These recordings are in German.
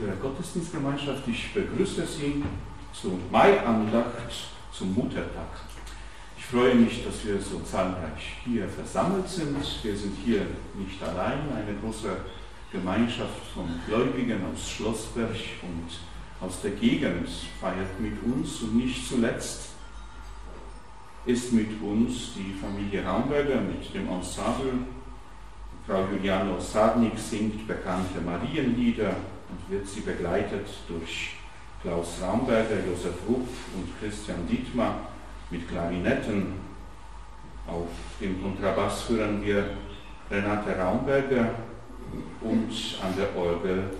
Liebe Gottesdienstgemeinschaft, ich begrüße Sie zur Maiandacht zum Muttertag. Ich freue mich, dass wir so zahlreich hier versammelt sind. Wir sind hier nicht allein, eine große Gemeinschaft von Gläubigen aus Schlossberg und aus der Gegend feiert mit uns und nicht zuletzt ist mit uns die Familie Raumberger mit dem Ensemble. Frau Juliane Osadnik singt bekannte Marienlieder und wird sie begleitet durch Klaus Raumberger, Josef Rupf und Christian Dietmar mit Klarinetten. Auf dem Kontrabass führen wir Renate Raumberger und an der Orgel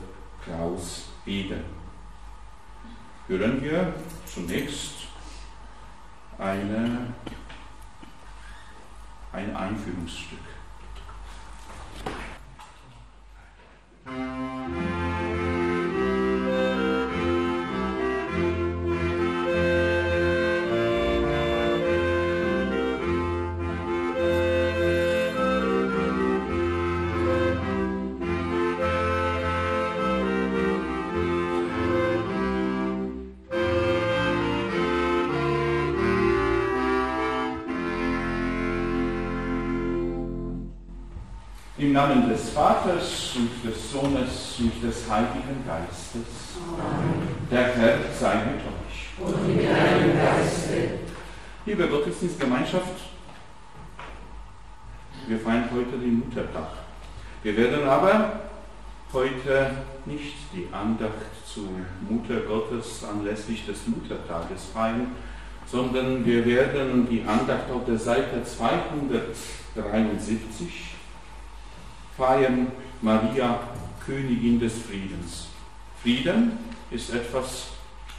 Klaus Bede. Hören wir zunächst eine, ein Einführungsstück. Vaters und des Sohnes und des Heiligen Geistes. Amen. Der Herr sei mit euch. Und mit deinem Geiste. Liebe Gottesdienstgemeinschaft, wir feiern heute den Muttertag. Wir werden aber heute nicht die Andacht zu Mutter Gottes anlässlich des Muttertages feiern, sondern wir werden die Andacht auf der Seite 273 feiern Maria, Königin des Friedens. Frieden ist etwas,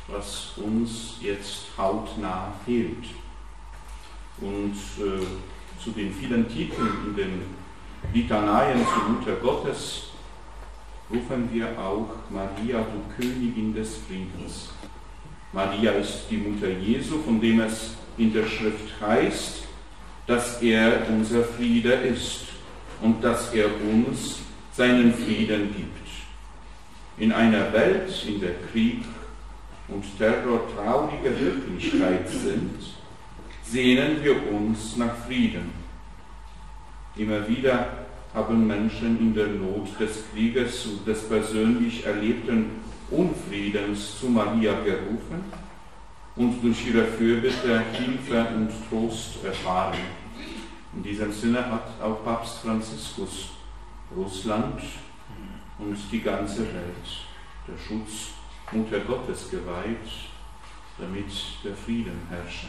was uns jetzt hautnah fehlt. Und äh, zu den vielen Titeln in den Litaneien zur Mutter Gottes rufen wir auch Maria, du Königin des Friedens. Maria ist die Mutter Jesu, von dem es in der Schrift heißt, dass er unser Friede ist und dass er uns seinen Frieden gibt. In einer Welt, in der Krieg und Terror traurige Wirklichkeit sind, sehnen wir uns nach Frieden. Immer wieder haben Menschen in der Not des Krieges und des persönlich erlebten Unfriedens zu Maria gerufen und durch ihre Fürbitte Hilfe und Trost erfahren. In diesem Sinne hat auch Papst Franziskus Russland und die ganze Welt. Der Schutz Mutter Gottes geweiht, damit der Frieden herrsche.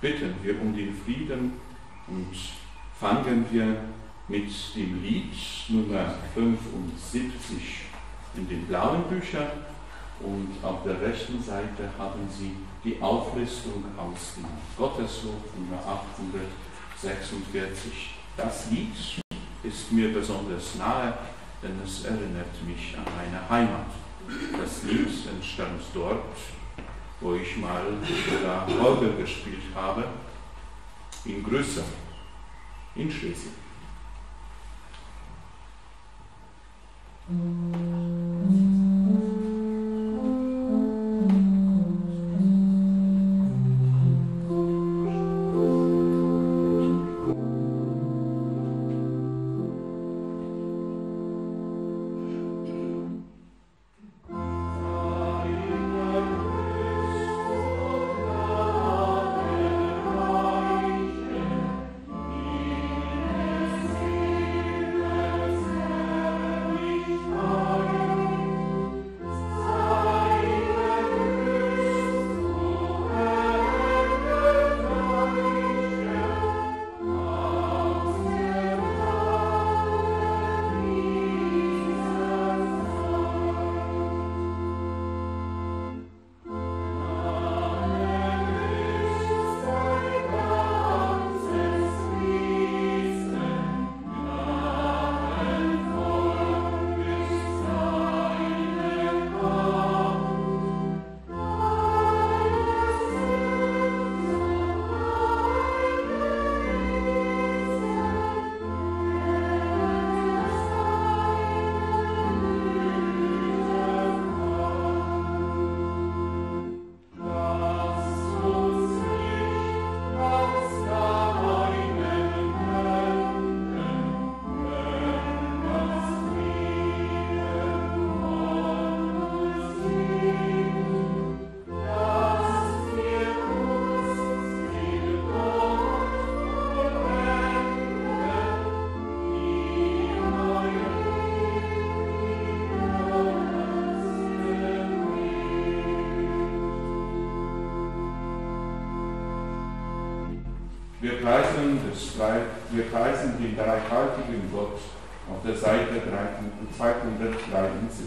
Bitten wir um den Frieden und fangen wir mit dem Lied Nummer 75 in den blauen Büchern. Und auf der rechten Seite haben Sie die Auflistung aus dem Gotteslob Nummer 846. Das Lied ist mir besonders nahe, denn es erinnert mich an meine Heimat. Das Lied entstand dort, wo ich mal sogar Orgel gespielt habe, in Größe, in Schlesien. Amen. Wir preisen, das, wir preisen den dreifaltigen Gott auf der Seite 273.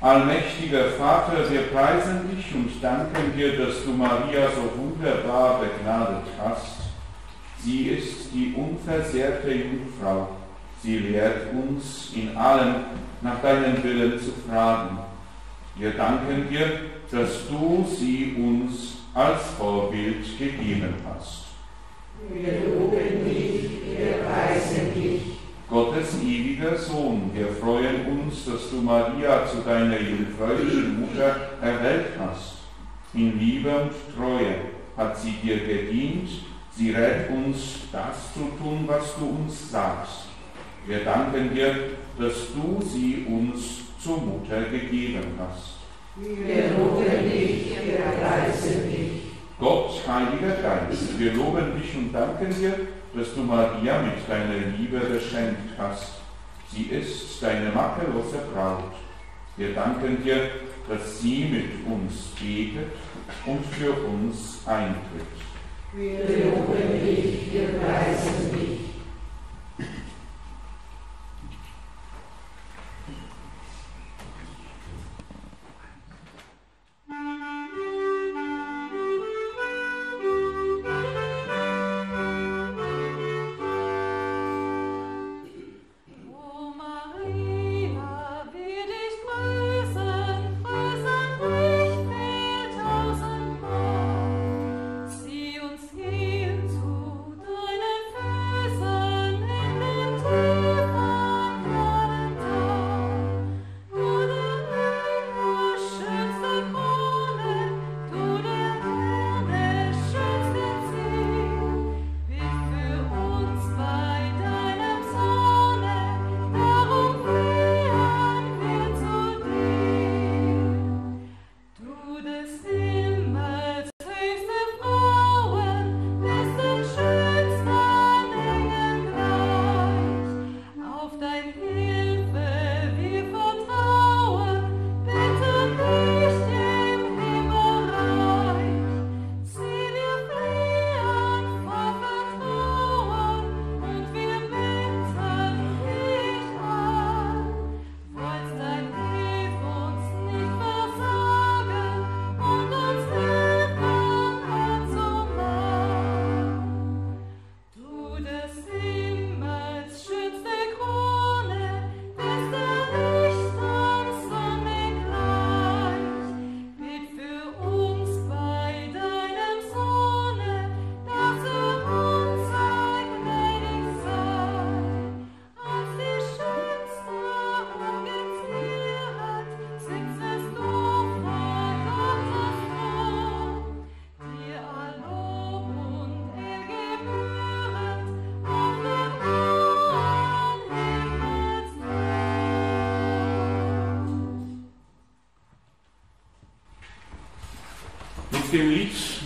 Allmächtiger Vater, wir preisen dich und danken dir, dass du Maria so wunderbar begnadet hast. Sie ist die unversehrte Jungfrau. Sie lehrt uns in allem nach deinem Willen zu fragen. Wir danken dir, dass du sie uns als Vorbild gegeben hast. Wir loben dich, wir preisen dich. Gottes ewiger Sohn, wir freuen uns, dass du Maria zu deiner jungfräulichen Mutter erwählt hast. In Liebe und Treue hat sie dir gedient, sie rät uns, das zu tun, was du uns sagst. Wir danken dir, dass du sie uns zur Mutter gegeben hast. Wir loben dich, wir preisen dich. Gott, Heiliger Geist, wir loben dich und danken dir, dass du Maria mit deiner Liebe beschenkt hast. Sie ist deine makellose Braut. Wir danken dir, dass sie mit uns betet und für uns eintritt. Wir loben dich, wir preisen dich.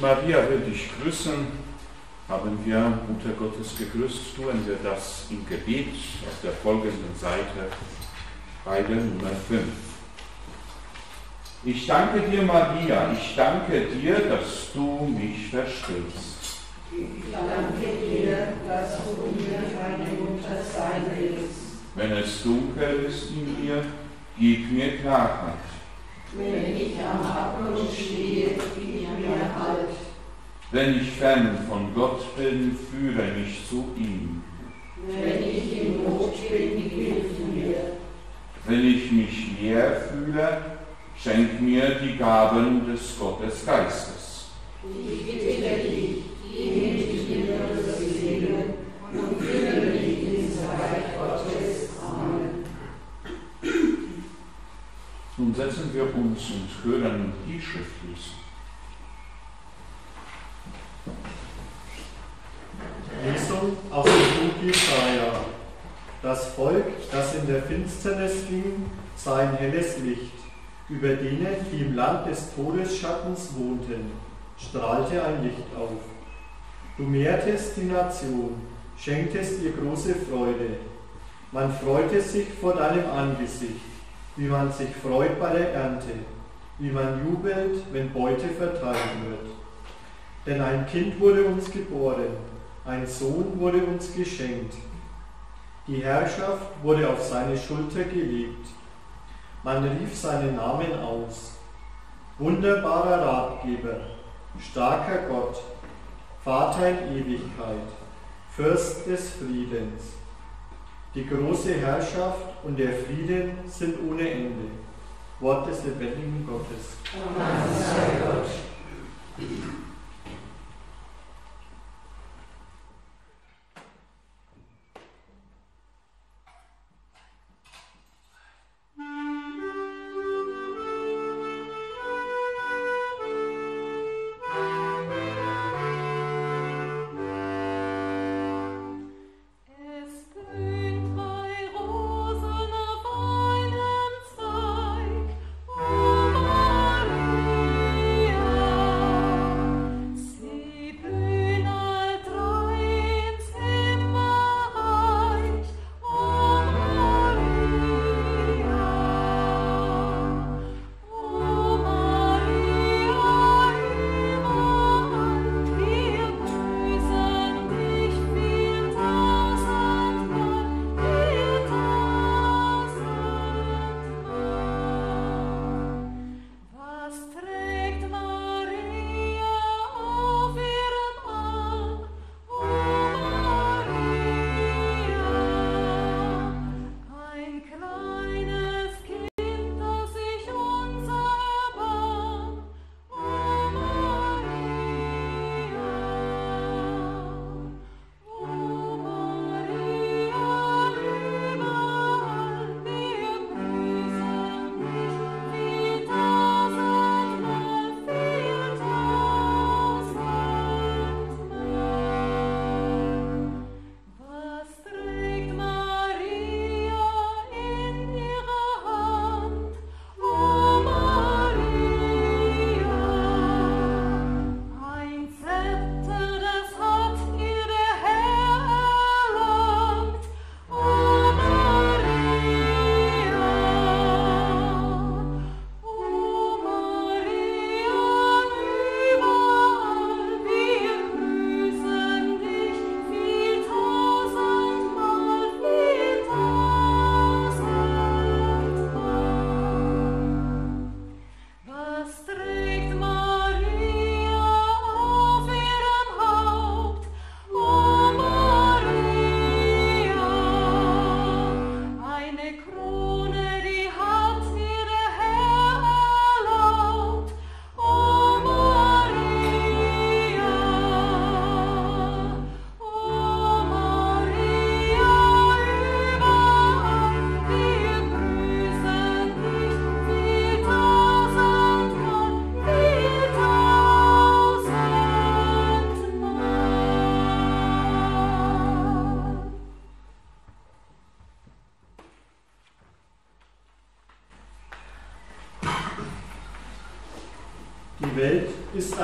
Maria will dich grüßen, haben wir Mutter Gottes gegrüßt, tun wir das im Gebet auf der folgenden Seite bei der Nummer 5. Ich danke dir, Maria, ich danke dir, dass du mich verstehst. Ich danke dir, dass du mir meine Mutter sein willst. Wenn es dunkel ist in mir, gib mir Klarheit. Wenn ich am Abgrund stehe, gib mir Halt. Wenn ich fern von Gott bin, führe mich zu ihm. Wenn ich in Not bin, hilf mir. Wenn ich mich leer fühle, schenk mir die Gaben des Gottesgeistes. Ich bitte dich, gib mir die innere Seele und führe mich ins Reich Gottes. Amen. Nun setzen wir uns und hören die Schriftlesung. Lesung aus dem Buch Jesaja. Das Volk, das in der Finsternis ging, sah ein helles Licht. Über denen, die im Land des Todesschattens wohnten, strahlte ein Licht auf. Du mehrtest die Nation, schenktest ihr große Freude. Man freute sich vor deinem Angesicht wie man sich freut bei der Ernte, wie man jubelt, wenn Beute verteilt wird. Denn ein Kind wurde uns geboren, ein Sohn wurde uns geschenkt. Die Herrschaft wurde auf seine Schulter gelegt. Man rief seinen Namen aus. Wunderbarer Ratgeber, starker Gott, Vater in Ewigkeit, Fürst des Friedens. Die große Herrschaft und der Frieden sind ohne Ende. Wort des lebendigen Gottes. Amen.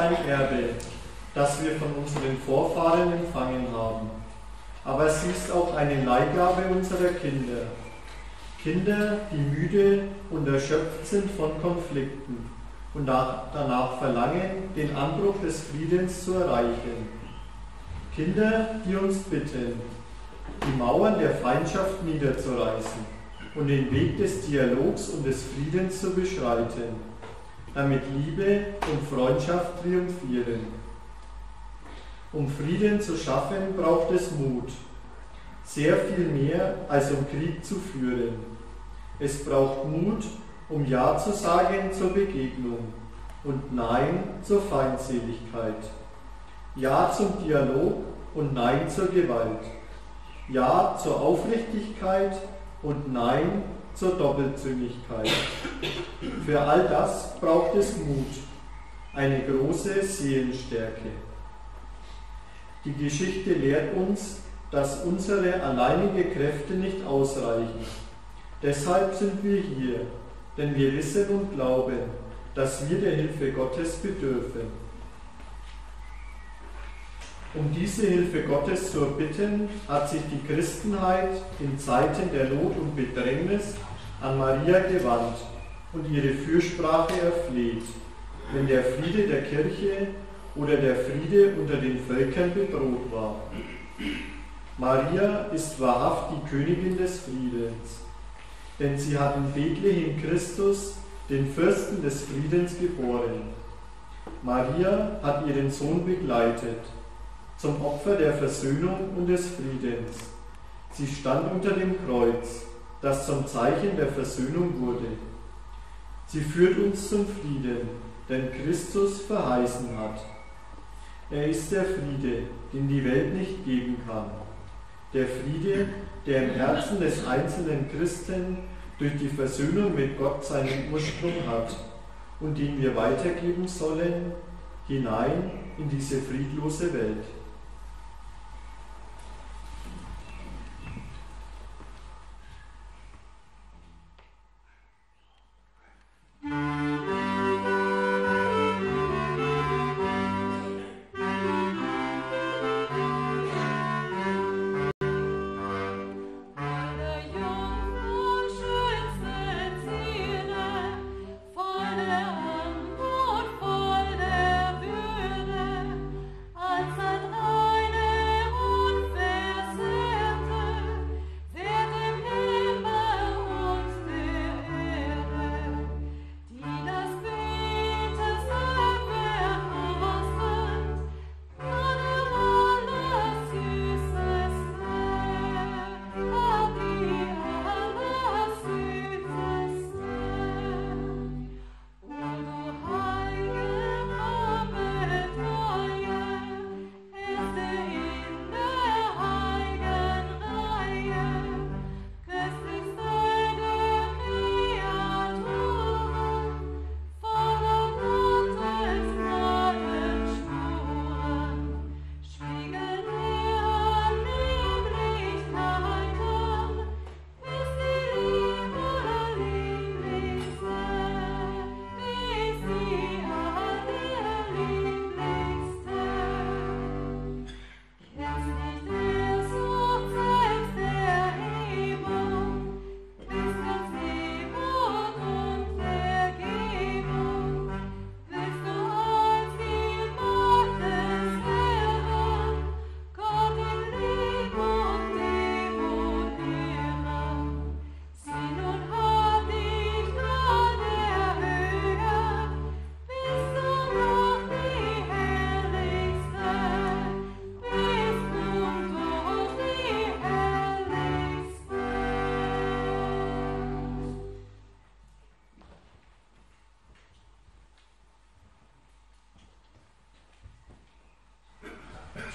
Ein Erbe, das wir von unseren Vorfahren empfangen haben. Aber sie ist auch eine Leihgabe unserer Kinder. Kinder, die müde und erschöpft sind von Konflikten und danach verlangen, den Anbruch des Friedens zu erreichen. Kinder, die uns bitten, die Mauern der Feindschaft niederzureißen und den Weg des Dialogs und des Friedens zu beschreiten damit Liebe und Freundschaft triumphieren. Um Frieden zu schaffen, braucht es Mut, sehr viel mehr als um Krieg zu führen. Es braucht Mut, um Ja zu sagen zur Begegnung und Nein zur Feindseligkeit. Ja zum Dialog und Nein zur Gewalt. Ja zur Aufrichtigkeit und Nein zur Doppelzüngigkeit. Für all das braucht es Mut, eine große Seelenstärke. Die Geschichte lehrt uns, dass unsere alleinige Kräfte nicht ausreichen. Deshalb sind wir hier, denn wir wissen und glauben, dass wir der Hilfe Gottes bedürfen. Um diese Hilfe Gottes zu erbitten, hat sich die Christenheit in Zeiten der Not und Bedrängnis an Maria gewandt und ihre Fürsprache erfleht, wenn der Friede der Kirche oder der Friede unter den Völkern bedroht war. Maria ist wahrhaft die Königin des Friedens, denn sie hat in Bethlehem Christus, den Fürsten des Friedens, geboren. Maria hat ihren Sohn begleitet zum Opfer der Versöhnung und des Friedens. Sie stand unter dem Kreuz, das zum Zeichen der Versöhnung wurde. Sie führt uns zum Frieden, den Christus verheißen hat. Er ist der Friede, den die Welt nicht geben kann. Der Friede, der im Herzen des einzelnen Christen durch die Versöhnung mit Gott seinen Ursprung hat und den wir weitergeben sollen hinein in diese friedlose Welt.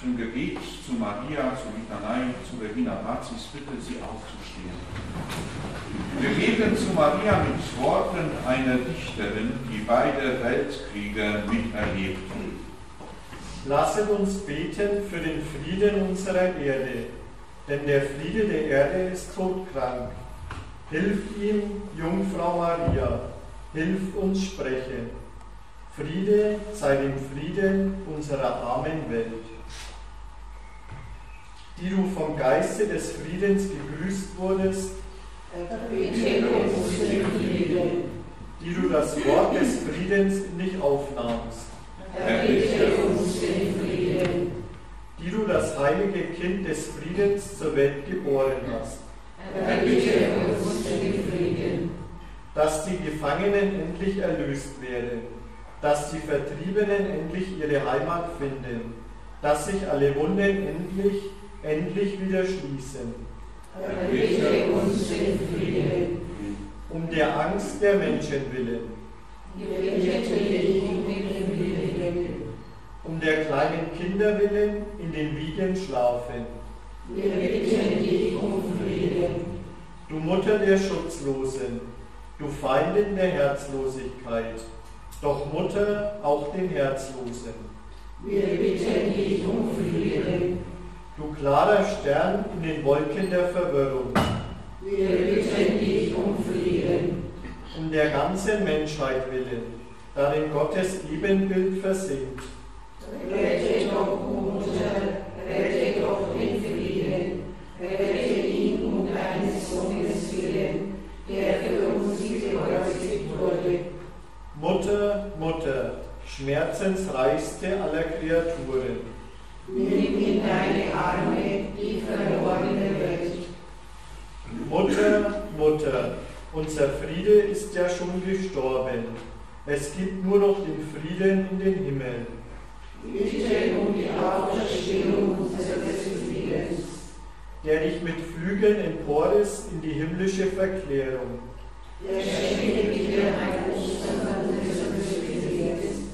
Zum Gebet zu Maria, zur Litanei, zu Regina Pazis bitte, Sie aufzustehen. Wir beten zu Maria mit Worten einer Dichterin, die beide Weltkriege miterlebt. Lasset uns beten für den Frieden unserer Erde, denn der Friede der Erde ist todkrank. Hilf ihm, Jungfrau Maria, hilf uns sprechen. Friede sei dem Frieden unserer armen Welt die du vom Geiste des Friedens gegrüßt wurdest, die du das Wort des Friedens in dich aufnahmst, die du das heilige Kind des Friedens zur Welt geboren hast, dass die Gefangenen endlich erlöst werden, dass die Vertriebenen endlich ihre Heimat finden, dass sich alle Wunden endlich endlich wieder schließen. Uns den Frieden. Um der Angst der Menschen willen. Um der kleinen Kinder willen in den Wiegen schlafen. Wir bitten dich um Frieden. Du Mutter der Schutzlosen, du Feindin der Herzlosigkeit, doch Mutter auch den Herzlosen. Wir bitten dich um Frieden du klarer Stern in den Wolken der Verwirrung. Wir bitten dich um Frieden. Um der ganzen Menschheit willen, darin Gottes Ebenbild versinkt. Rette doch, Mutter, rette doch den Frieden, rette ihn um deines Sohnes willen, der für uns gekreuzigt wurde. Mutter, Mutter, schmerzensreichste aller Kreaturen. Nimm in deine Arme die verlorene Welt. Mutter, Mutter, unser Friede ist ja schon gestorben. Es gibt nur noch den Frieden in den Himmel. Bitte um die Auferstehung unseres Friedens. Der dich mit Flügeln emporriss in die himmlische Verklärung. Der schenke dir ein Ostern unseres Friedens.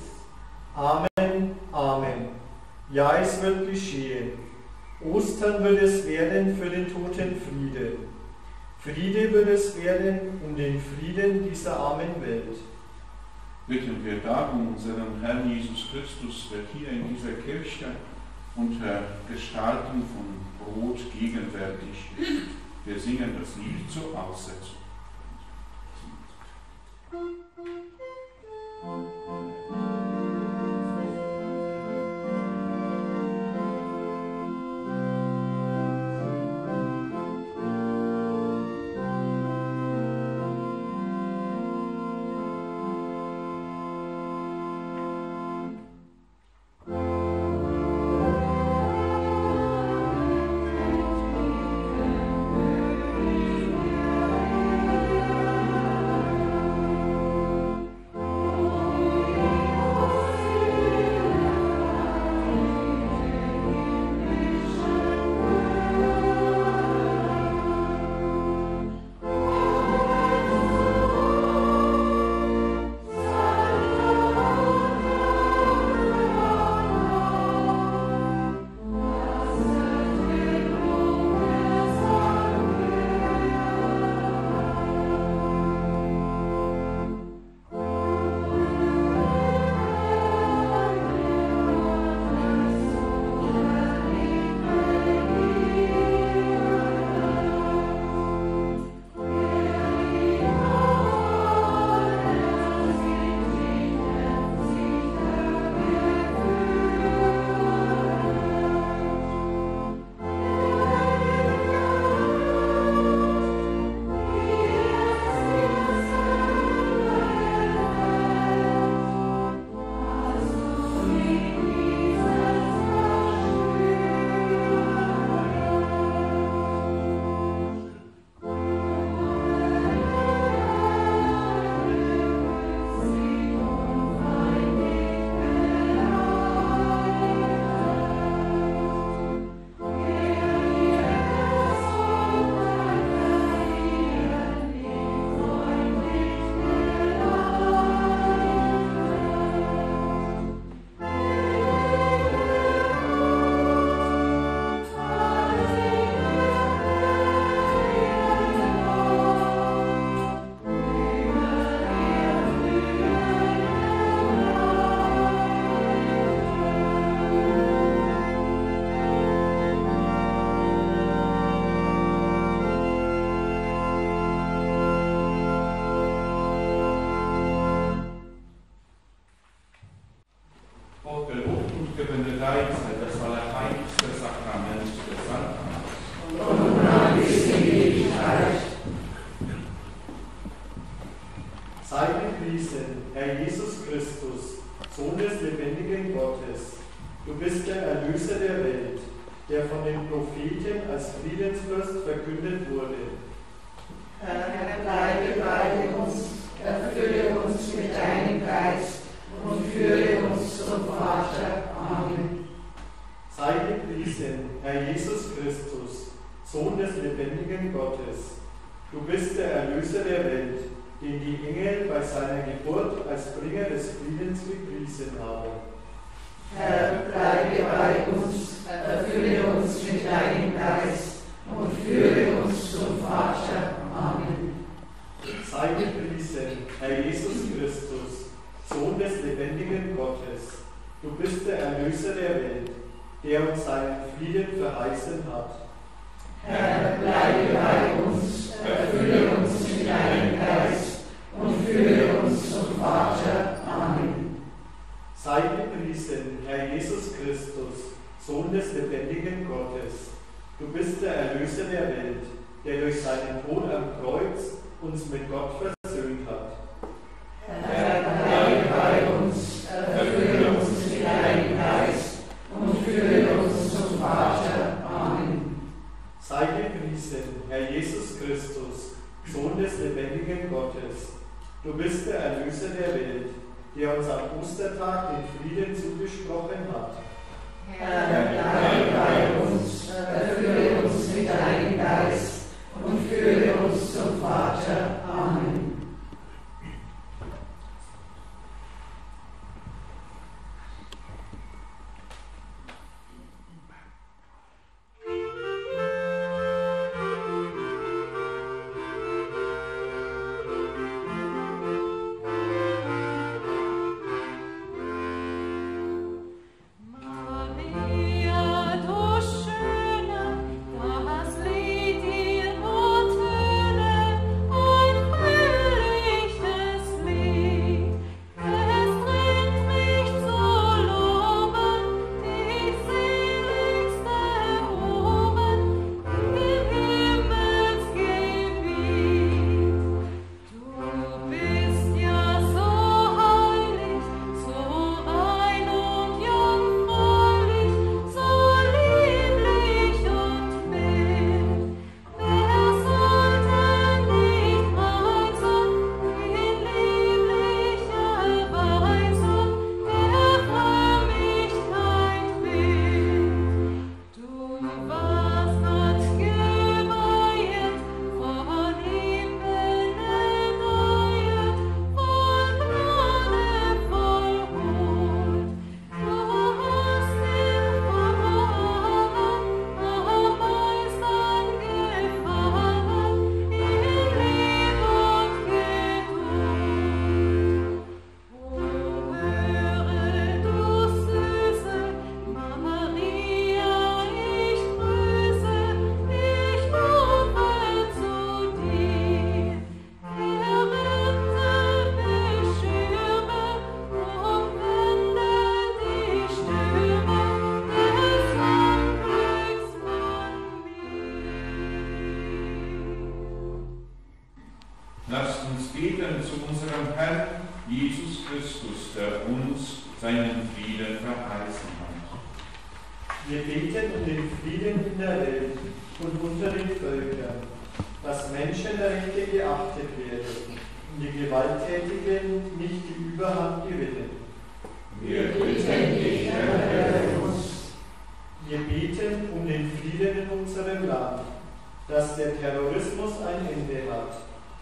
Amen, Amen. Ja, es wird geschehen. Ostern wird es werden für den toten Friede. Friede wird es werden um den Frieden dieser armen Welt. Bitten wir darum unseren Herrn Jesus Christus, der hier in dieser Kirche unter Gestalten von Brot gegenwärtig ist. Wir singen das Lied zur Aussetzung. Frieden verheißen hat. Herr, bleibe bei uns, erfülle uns mit deinem Geist und führe uns zum Vater. Amen. Sei gepriesen, Herr Jesus Christus, Sohn des lebendigen Gottes. Du bist der Erlöser der Welt, der durch seinen Tod am Kreuz uns mit Gott versöhnt Du bist der Erlöser der Welt, der uns am Ostertag den Frieden zugesprochen hat. Herr, bleib bei uns, erfülle uns mit deinem Geist und führe uns zum Vater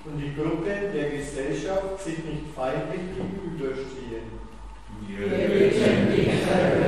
und die Gruppen der Gesellschaft sich nicht feindlich gegenüberstehen. Yeah.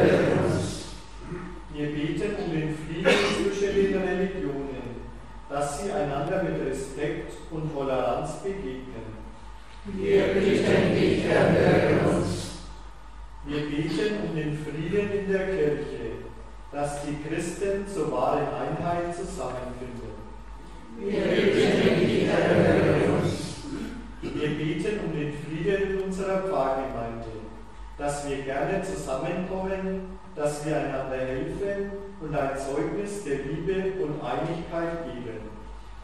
dass wir gerne zusammenkommen, dass wir einander helfen und ein Zeugnis der Liebe und Einigkeit geben.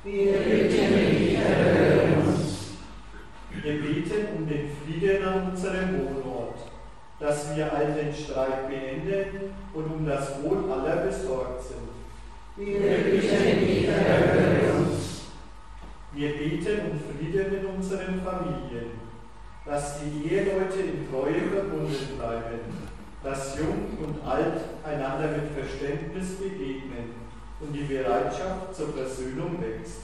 Wir bitten uns. Wir beten um den Frieden an unserem Wohnort, dass wir all den Streit beenden und um das Wohl aller besorgt sind. Wir bitten uns. Wir beten um Frieden in unseren Familien dass die Eheleute in Treue verbunden bleiben, dass Jung und Alt einander mit Verständnis begegnen und die Bereitschaft zur Versöhnung wächst.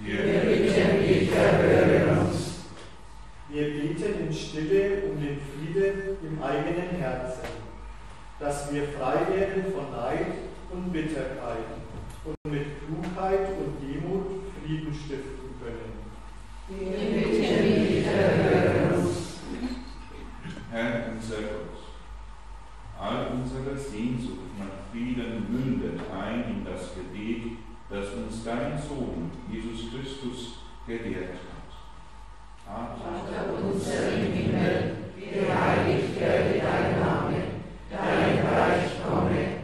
Wir bitten dich, erhöre uns. Wir beten in Stille um den Frieden im eigenen Herzen, dass wir frei werden von Neid und Bitterkeit und mit Klugheit und Demut Frieden stiften können. unsere Sehnsucht nach vielen Münden ein in das Gebet, das uns dein Sohn, Jesus Christus, gelehrt hat. Vater unser im Himmel, geheiligt werde dein Name, dein Reich komme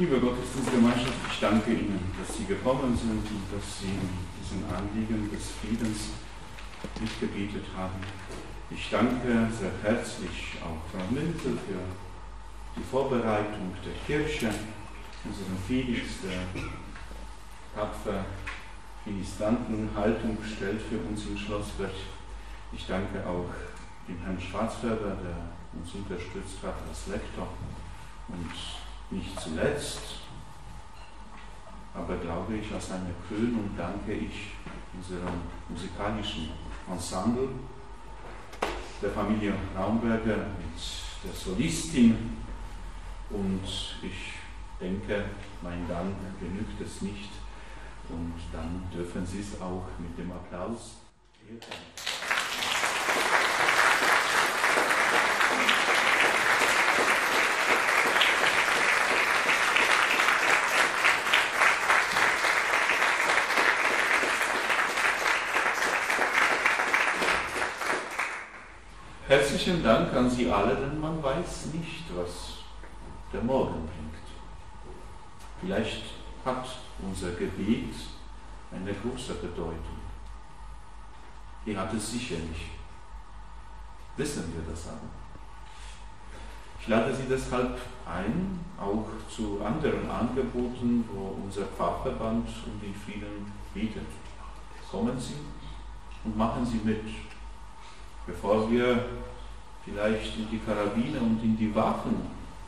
Liebe Gottesdienstgemeinschaft, ich danke Ihnen, dass Sie gekommen sind und dass Sie diesen Anliegen des Friedens mitgebetet haben. Ich danke sehr herzlich auch Frau Mintel für die Vorbereitung der Kirche, unseren Felix, der tapfer Ministrantenhaltung stellt für uns im Schlossberg. Ich danke auch dem Herrn Schwarzfärber, der uns unterstützt hat als Lektor und nicht zuletzt, aber glaube ich, aus einer Krönung danke ich unserem musikalischen Ensemble, der Familie Raumberger mit der Solistin. Und ich denke, mein Dank genügt es nicht. Und dann dürfen Sie es auch mit dem Applaus Herzlichen Dank an Sie alle, denn man weiß nicht, was der Morgen bringt. Vielleicht hat unser Gebet eine große Bedeutung. Die hat es sicherlich. Wissen wir das aber. Ich lade Sie deshalb ein, auch zu anderen Angeboten, wo unser Pfarrverband um den Frieden bietet. Kommen Sie und machen Sie mit bevor wir vielleicht in die Karabine und in die Waffen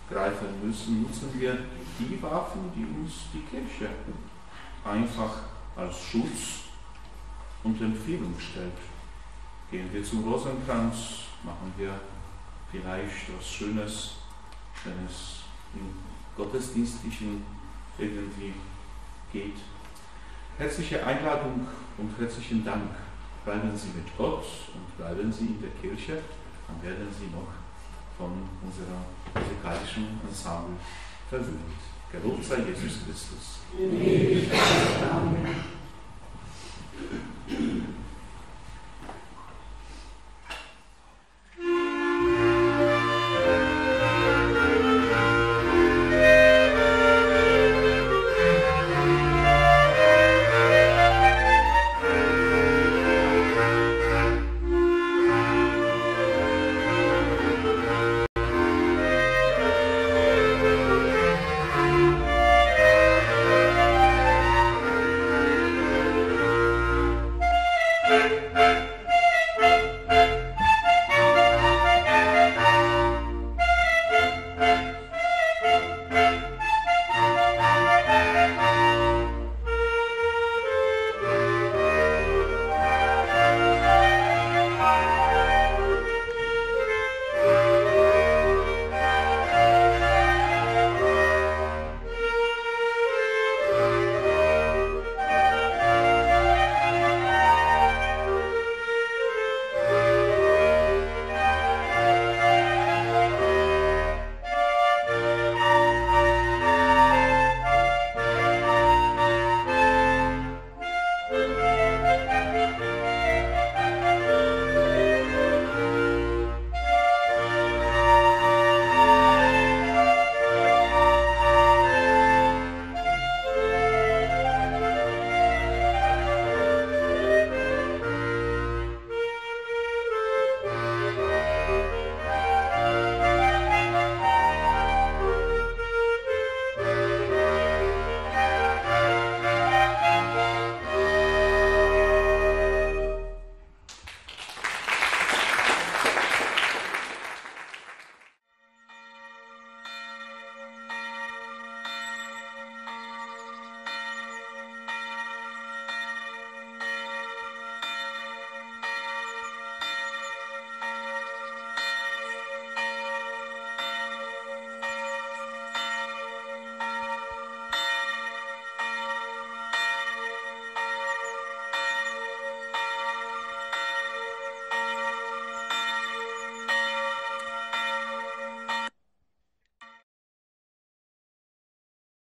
greifen müssen, nutzen wir die Waffen, die uns die Kirche einfach als Schutz und Empfehlung stellt. Gehen wir zum Rosenkranz, machen wir vielleicht was Schönes, wenn es im Gottesdienstlichen irgendwie geht. Herzliche Einladung und herzlichen Dank bleiben Sie mit Gott und bleiben Sie in der Kirche, dann werden Sie noch von unserer musikalischen Ensemble verwöhnt. Gelobt sei Jesus Christus. Amen.